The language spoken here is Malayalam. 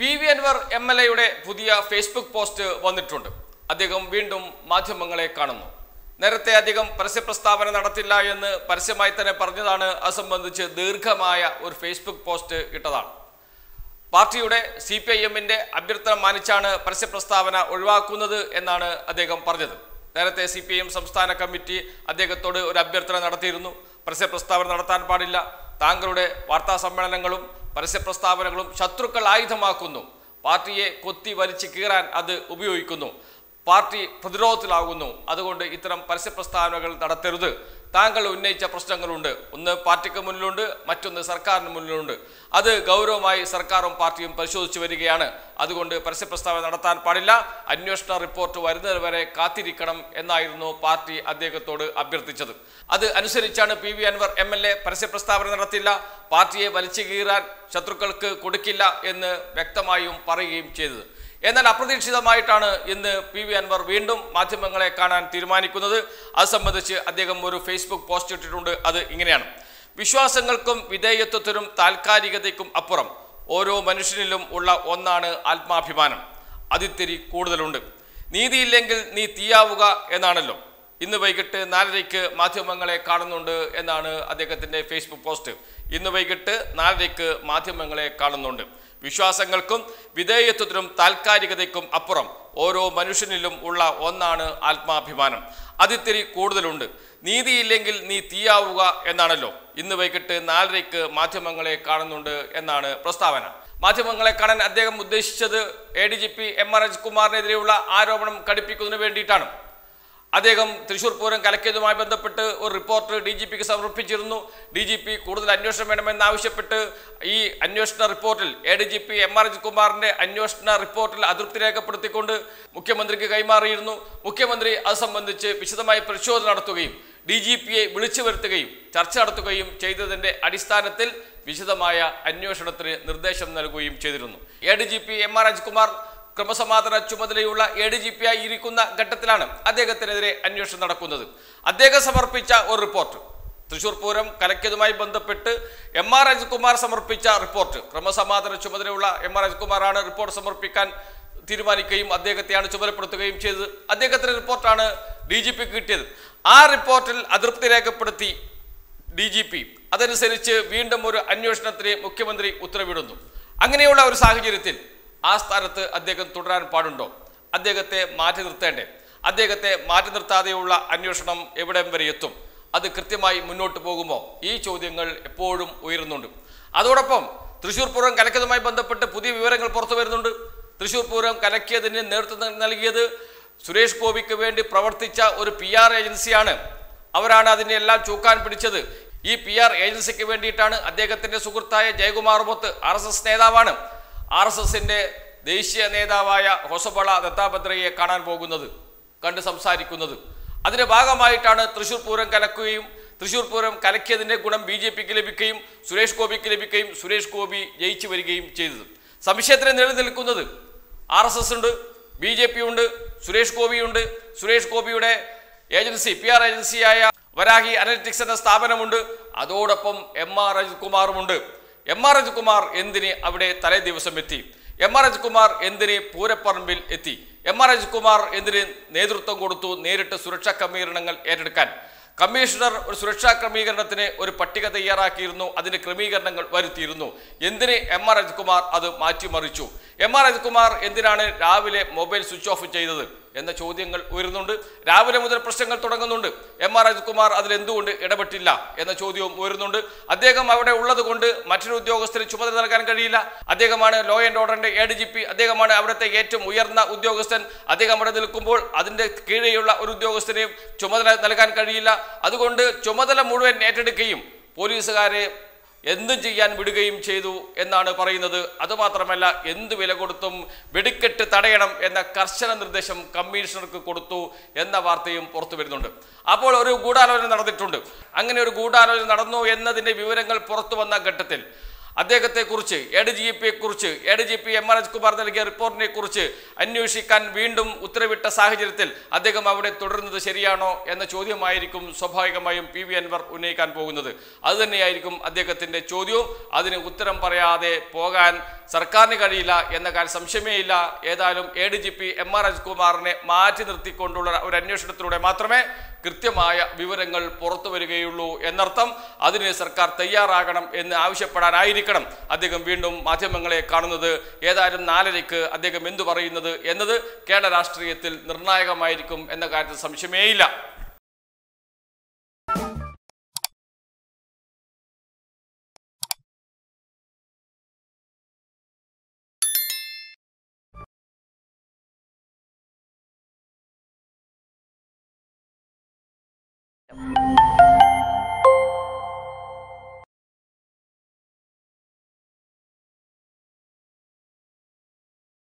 P V Anvar M L എയുടെ പുതിയ ഫേസ്ബുക്ക് പോസ്റ്റ് വന്നിട്ടുണ്ട്. അദ്ദേഹം വീണ്ടും മാധ്യമങ്ങളെ കാണുന്നു. നേരത്തെ അധികം പരസ്യ പ്രസ്താവന നടത്തില്ല എന്ന് പരസ്യമായി തന്നെ പറഞ്ഞതാണ്. അത് സംബന്ധിച്ച് ദീർഘമായ ഒരു ഫേസ്ബുക്ക് പോസ്റ്റ് ഇട്ടതാണ്. പാർട്ടിയുടെ സി പി ഐ എമ്മിന്റെ അഭ്യർത്ഥന മാനിച്ചാണ് പരസ്യ പ്രസ്താവന ഒഴിവാക്കുന്നത് എന്നാണ് അദ്ദേഹം പറഞ്ഞത്. നേരത്തെ സി പി ഐ എം സംസ്ഥാന കമ്മിറ്റി അദ്ദേഹത്തോട് ഒരു അഭ്യർത്ഥന നടത്തിയിരുന്നു. പരസ്യ പ്രസ്താവന നടത്താൻ പാടില്ല. താങ്കളുടെ വാർത്താ സമ്മേളനങ്ങളും പരസ്യ പ്രസ്താവനകളും ശത്രുക്കൾ ആയുധമാക്കുന്നു. പാർട്ടിയെ കൊത്തി വലിച്ച് കീറാൻ അത് ഉപയോഗിക്കുന്നു. പാർട്ടി പ്രതിരോധത്തിലാകുന്നു. അതുകൊണ്ട് ഇത്തരം പരസ്യ പ്രസ്താവനകൾ നടത്തരുത്. താങ്കൾ ഉന്നയിച്ച പ്രശ്നങ്ങളുണ്ട്. ഒന്ന് പാർട്ടിക്ക് മുന്നിലുണ്ട് മറ്റൊന്ന് സർക്കാരിന് മുന്നിലുണ്ട്. അത് ഗൗരവമായി സർക്കാരും പാർട്ടിയും പരിശോധിച്ചു വരികയാണ്. അതുകൊണ്ട് പരസ്യപ്രസ്താവന നടത്താൻ പാടില്ല. അന്വേഷണ റിപ്പോർട്ട് വരുന്നത് വരെ കാത്തിരിക്കണം എന്നായിരുന്നു പാർട്ടി അദ്ദേഹത്തോട് അഭ്യർത്ഥിച്ചത്. അത് അനുസരിച്ചാണ് P V Anvar M L A പരസ്യപ്രസ്താവന നടത്തില്ല പാർട്ടിയെ വലിച്ചു കീറാൻ ശത്രുക്കൾക്ക് കൊടുക്കില്ല എന്ന് വ്യക്തമായും പറയുകയും ചെയ്തത്. എന്നാൽ അപ്രതീക്ഷിതമായിട്ടാണ് ഇന്ന് പി വി അൻവർ വീണ്ടും മാധ്യമങ്ങളെ കാണാൻ തീരുമാനിക്കുന്നത്. അത് സംബന്ധിച്ച് അദ്ദേഹം ഒരു ഫേസ്ബുക്ക് പോസ്റ്റ് ഇട്ടിട്ടുണ്ട്. അത് ഇങ്ങനെയാണ്. വിശ്വാസങ്ങൾക്കും വിധേയത്വത്തിനും താൽക്കാലികതയ്ക്കും അപ്പുറം ഓരോ മനുഷ്യനിലും ഉള്ള ഒന്നാണ് ആത്മാഭിമാനം. അതിത്തിരി കൂടുതലുണ്ട്. നീതിയില്ലെങ്കിൽ നീ തീയാവുക എന്നാണല്ലോ. ഇന്ന് വൈകിട്ട് നാലരയ്ക്ക് മാധ്യമങ്ങളെ കാണുന്നുണ്ട് എന്നാണ് അദ്ദേഹത്തിന്റെ ഫേസ്ബുക്ക് പോസ്റ്റ്. ഇന്ന് വൈകിട്ട് നാലരയ്ക്ക് മാധ്യമങ്ങളെ കാണുന്നുണ്ട്. വിശ്വാസങ്ങൾക്കും വിധേയത്വത്തിനും താൽക്കാലികതയ്ക്കും അപ്പുറം ഓരോ മനുഷ്യനിലും ഉള്ള ഒന്നാണ് ആത്മാഭിമാനം. അതിത്തിരി കൂടുതലുണ്ട്. നീതിയില്ലെങ്കിൽ നീ തീയാവുക എന്നാണല്ലോ. ഇന്ന് വൈകിട്ട് നാലരയ്ക്ക് മാധ്യമങ്ങളെ കാണുന്നുണ്ട് എന്നാണ് പ്രസ്താവന. മാധ്യമങ്ങളെ കാണാൻ അദ്ദേഹം ഉദ്ദേശിച്ചത് A D G P M R H കുമാറിനെതിരെയുള്ള ആരോപണം കടുപ്പിക്കുന്നതിന് വേണ്ടിയിട്ടാണ്. അദ്ദേഹം തൃശൂർ പൂരം കലക്കിയതുമായി ബന്ധപ്പെട്ട് ഒരു റിപ്പോർട്ട് ഡി ജി പിക്ക് സമർപ്പിച്ചിരുന്നു. ഡി ജി പി കൂടുതൽ അന്വേഷണം വേണമെന്നാവശ്യപ്പെട്ട് ഈ അന്വേഷണ റിപ്പോർട്ടിൽ A D G P M R കുമാറിന്റെ അന്വേഷണ റിപ്പോർട്ടിൽ അതൃപ്തി രേഖപ്പെടുത്തിക്കൊണ്ട് മുഖ്യമന്ത്രിക്ക് കൈമാറിയിരുന്നു. മുഖ്യമന്ത്രി അത് സംബന്ധിച്ച് വിശദമായ പരിശോധന നടത്തുകയും ഡി ജി പിയെ വിളിച്ചു വരുത്തുകയും ചർച്ച നടത്തുകയും ചെയ്തതിന്റെ അടിസ്ഥാനത്തിൽ വിശദമായ അന്വേഷണത്തിന് നിർദ്ദേശം നൽകുകയും ചെയ്തിരുന്നു. A D G P M R Ajkumar ക്രമസമാധാന ചുമതലയുള്ള എ ഡി ജി പി ആയി ഇരിക്കുന്ന ഘട്ടത്തിലാണ് അദ്ദേഹത്തിനെതിരെ അന്വേഷണം നടക്കുന്നത്. അദ്ദേഹം സമർപ്പിച്ച ഒരു റിപ്പോർട്ട് തൃശൂർ പൂരം കലക്കിയതുമായി ബന്ധപ്പെട്ട് എം ആർ അജിത്കുമാർ സമർപ്പിച്ച റിപ്പോർട്ട് ക്രമസമാധാന ചുമതലയുള്ള എം ആർ അജിത്കുമാറാണ് റിപ്പോർട്ട് സമർപ്പിക്കാൻ തീരുമാനിക്കുകയും അദ്ദേഹത്തെയാണ് ചുമതലപ്പെടുത്തുകയും ചെയ്തത്. അദ്ദേഹത്തിന്റെ റിപ്പോർട്ടാണ് ഡി ജി പിക്ക് കിട്ടിയത്. ആ റിപ്പോർട്ടിൽ അതൃപ്തി രേഖപ്പെടുത്തി ഡി ജി പി അതനുസരിച്ച് വീണ്ടും ഒരു അന്വേഷണത്തിന് മുഖ്യമന്ത്രി ഉത്തരവിടുന്നു. അങ്ങനെയുള്ള ഒരു സാഹചര്യത്തിൽ ആ സ്ഥാനത്ത് അദ്ദേഹം തുടരാൻ പാടുണ്ടോ? അദ്ദേഹത്തെ മാറ്റി നിർത്തേണ്ടേ? അദ്ദേഹത്തെ മാറ്റി നിർത്താതെയുള്ള അന്വേഷണം എവിടെ വരെ എത്തും? അത് കൃത്യമായി മുന്നോട്ട് പോകുമോ? ഈ ചോദ്യങ്ങൾ എപ്പോഴും ഉയരുന്നുണ്ട്. അതോടൊപ്പം തൃശ്ശൂർ പൂരം കലക്കിയതുമായി ബന്ധപ്പെട്ട് പുതിയ വിവരങ്ങൾ പുറത്തു വരുന്നുണ്ട്. തൃശ്ശൂർ പൂരം കലക്കിയതിന് നേതൃത്വം നൽകിയത് സുരേഷ് ഗോപിക്ക് വേണ്ടി പ്രവർത്തിച്ച ഒരു പി ആർ ഏജൻസിയാണ്. അവരാണ് അതിനെ എല്ലാം ചൂക്കാൻ പിടിച്ചത്. ഈ പി ആർ ഏജൻസിക്ക് വേണ്ടിയിട്ടാണ് അദ്ദേഹത്തിന്റെ സുഹൃത്തായ ജയകുമാർ മുത്ത് ആർ നേതാവാണ്. ആർ എസ് എസിന്റെ ദേശീയ നേതാവായ ഹൊസബള ദത്താപത്രയെ കാണാൻ പോകുന്നത് കണ്ട് സംസാരിക്കുന്നത്. അതിന്റെ ഭാഗമായിട്ടാണ് തൃശൂർ പൂരം കലക്കുകയും തൃശൂർ പൂരം കലക്കിയതിന്റെ ഗുണം ബി ജെ പിക്ക് ലഭിക്കുകയും സുരേഷ് ഗോപിക്ക് ലഭിക്കുകയും സുരേഷ് ഗോപി ജയിച്ചു വരികയും ചെയ്തത്. സംശയത്തിന് നിലനിൽക്കുന്നത് ആർ എസ് എസ് ഉണ്ട് ബി ജെ പി ഉണ്ട് സുരേഷ് ഗോപിയുണ്ട്. സുരേഷ് ഗോപിയുടെ ഏജൻസി പി ആർ ഏജൻസിയായ വരാഹി അനലിറ്റിക്സ് എന്ന സ്ഥാപനമുണ്ട്. അതോടൊപ്പം എം ആർ അജിത്കുമാറുമുണ്ട് എം ആർ അജിത്കുമാർ എന്തിന് അവിടെ തലേ ദിവസം എത്തി? എം ആർ അജിത്കുമാർ എന്തിന് പൂരപ്പറമ്പിൽ എത്തി? എം ആർ അജിത്കുമാർ എന്തിന് നേതൃത്വം കൊടുത്തു നേരിട്ട് സുരക്ഷാ ക്രമീകരണങ്ങൾ ഏറ്റെടുക്കാൻ? കമ്മീഷണർ ഒരു സുരക്ഷാ ക്രമീകരണത്തിന് ഒരു പട്ടിക തയ്യാറാക്കിയിരുന്നു. അതിന് ക്രമീകരണങ്ങൾ വരുത്തിയിരുന്നു. എന്തിന് എം ആർ അജിത്കുമാർ അത് മാറ്റിമറിച്ചു? എം ആർ അജിത്കുമാർ എന്തിനാണ് രാവിലെ മൊബൈൽ സ്വിച്ച് ഓഫ് ചെയ്തത്? എന്ന ചോദ്യങ്ങൾ ഉയരുന്നുണ്ട്. രാവിലെ മുതൽ പ്രശ്നങ്ങൾ തുടങ്ങുന്നുണ്ട്. എം ആർ അജിത്കുമാർ അതിൽ എന്തുകൊണ്ട് ഇടപെട്ടില്ല എന്ന ചോദ്യവും ഉയരുന്നുണ്ട്. അദ്ദേഹം അവിടെ ഉള്ളത് കൊണ്ട് മറ്റൊരു ഉദ്യോഗസ്ഥന് ചുമതല നൽകാൻ കഴിയില്ല. അദ്ദേഹമാണ് ലോ ആൻഡ് ഓർഡറിന്റെ എ ഡി ജി പി അദ്ദേഹമാണ് അവിടുത്തെ ഏറ്റവും ഉയർന്ന ഉദ്യോഗസ്ഥൻ. അദ്ദേഹം അവിടെ നിൽക്കുമ്പോൾ അതിന്റെ കീഴെയുള്ള ഒരു ഉദ്യോഗസ്ഥനെയും ചുമതല നൽകാൻ കഴിയില്ല. അതുകൊണ്ട് ചുമതല മുഴുവൻ ഏറ്റെടുക്കുകയും പോലീസുകാരെ എന്തും ചെയ്യാൻ വിടുകയും ചെയ്തു എന്നാണ് പറയുന്നത്. അതുമാത്രമല്ല എന്ത് വില കൊടുത്തും വെടിക്കെട്ട് തടയണം എന്ന കർശന നിർദ്ദേശം കമ്മീഷണർക്ക് കൊടുത്തു എന്ന വാർത്തയും പുറത്തു വരുന്നുണ്ട്. അപ്പോൾ ഒരു ഗൂഢാലോചന നടന്നിട്ടുണ്ട്. അങ്ങനെ ഒരു ഗൂഢാലോചന നടന്നു എന്നതിന്റെ വിവരങ്ങൾ പുറത്തു വന്ന ഘട്ടത്തിൽ അദ്ദേഹത്തെക്കുറിച്ച് എ ഡി ജി പിയെ കുറിച്ച് A D G P M R H Kumar നൽകിയ റിപ്പോർട്ടിനെ കുറിച്ച് അന്വേഷിക്കാൻ വീണ്ടും ഉത്തരവിട്ട സാഹചര്യത്തിൽ അദ്ദേഹം അവിടെ തുടരുന്നത് ശരിയാണോ എന്ന ചോദ്യമായിരിക്കും സ്വാഭാവികമായും പി വി അൻവർ ഉന്നയിക്കാൻ പോകുന്നത്. അതുതന്നെയായിരിക്കും അദ്ദേഹത്തിന്റെ ചോദ്യവും. അതിന് ഉത്തരം പറയാതെ പോകാൻ സർക്കാരിന് കഴിയില്ല എന്ന കാര്യം സംശയമേ ഇല്ല ഏതായാലും A D G P M R കുമാറിനെ മാറ്റി നിർത്തിക്കൊണ്ടുള്ള ഒരു അന്വേഷണത്തിലൂടെ മാത്രമേ കൃത്യമായ വിവരങ്ങൾ പുറത്തു വരികയുള്ളൂ എന്നർത്ഥം. അതിന് സർക്കാർ തയ്യാറാകണം എന്ന് ആവശ്യപ്പെടാനായിരിക്കണം അദ്ദേഹം വീണ്ടും മാധ്യമങ്ങളെ കാണുന്നത് ഏതായാലും നാലരയ്ക്ക് അദ്ദേഹം എന്തു പറയുന്നത് എന്നത് കേരള രാഷ്ട്രീയത്തിൽ നിർണായകമായിരിക്കും എന്ന കാര്യത്തിൽ സംശയമേയില്ല.